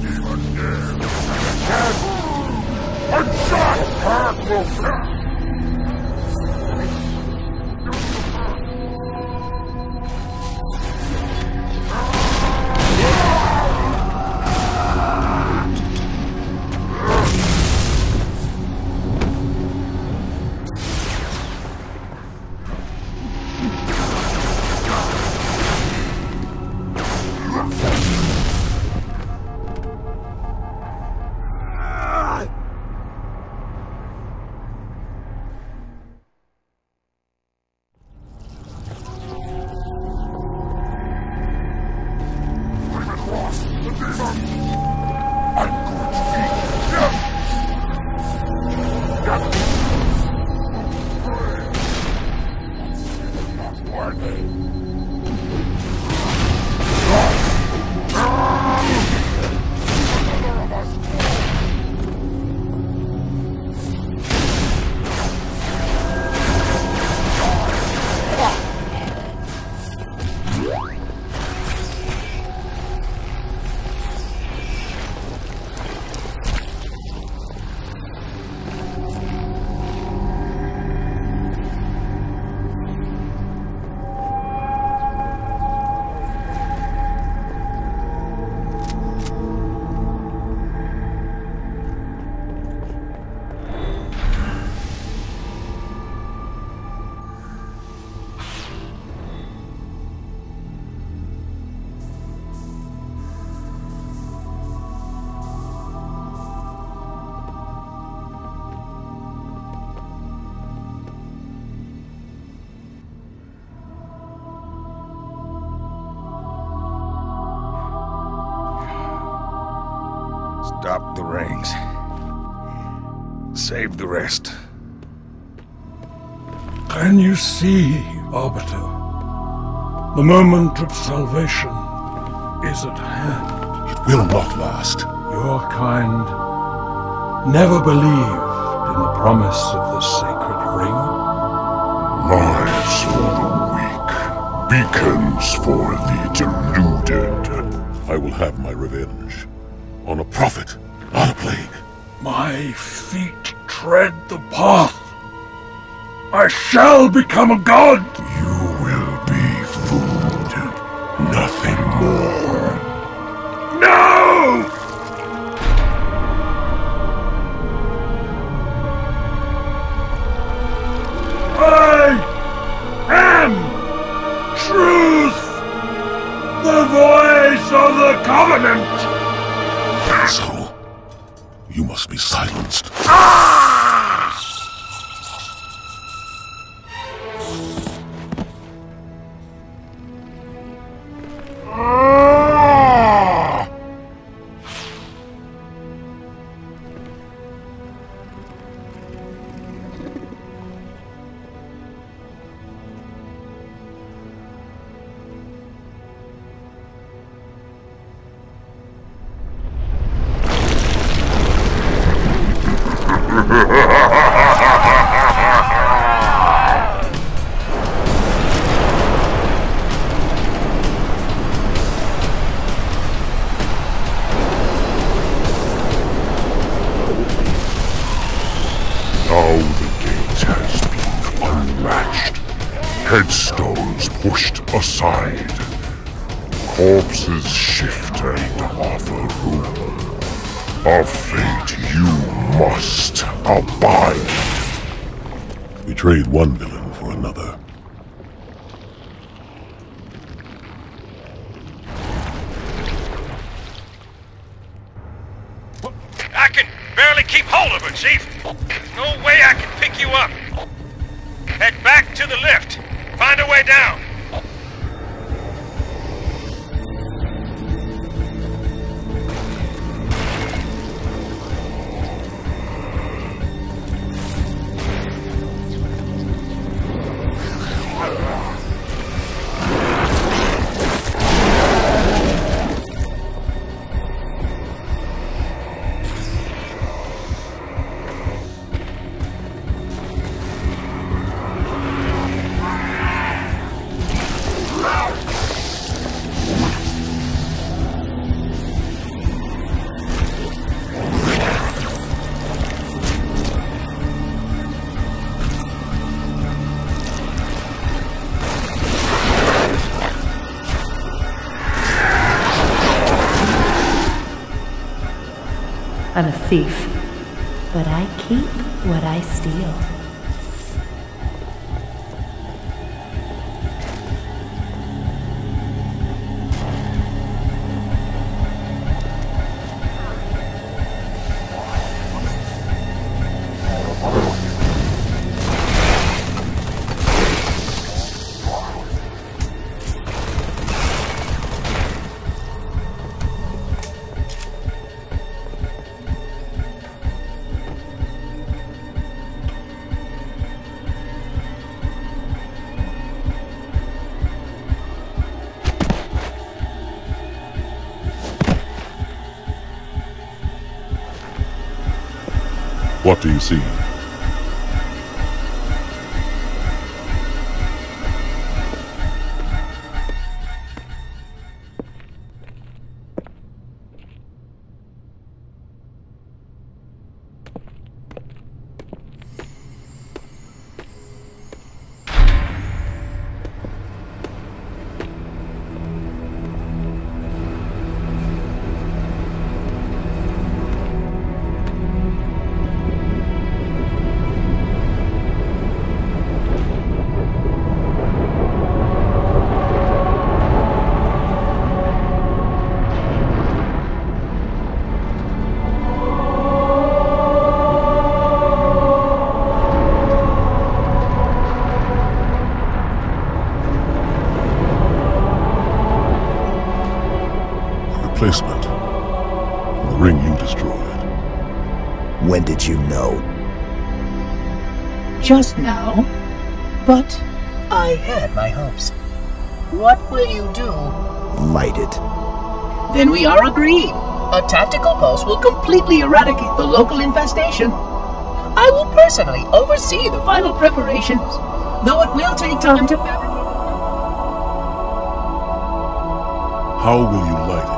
demon dares again! And that path will... across the Stop the rings. Save the rest. Can you see, Arbiter? The moment of salvation is at hand. It will not last. Your kind never believed in the promise of the sacred ring. Lives for the weak. Beacons for the deluded. I will have my revenge. On a prophet, a. My feet tread the path. I shall become a god. You will be food. Nothing more. No! I am truth, the voice of the covenant. You must be silenced. Now Corpses shift and offer room. A fate you must abide. We trade one villain for another. I can barely keep hold of her, Chief. No way I can pick you up. Head back to the lift. Find a way down. I'm a thief. But I keep what I steal. What do you see? Replacement. The ring you destroyed. When did you know? Just now. But I had my hopes. What will you do? Light it. Then we are agreed. A tactical pulse will completely eradicate the local infestation. I will personally oversee the final preparations, though it will take time to fabricate. How will you light it?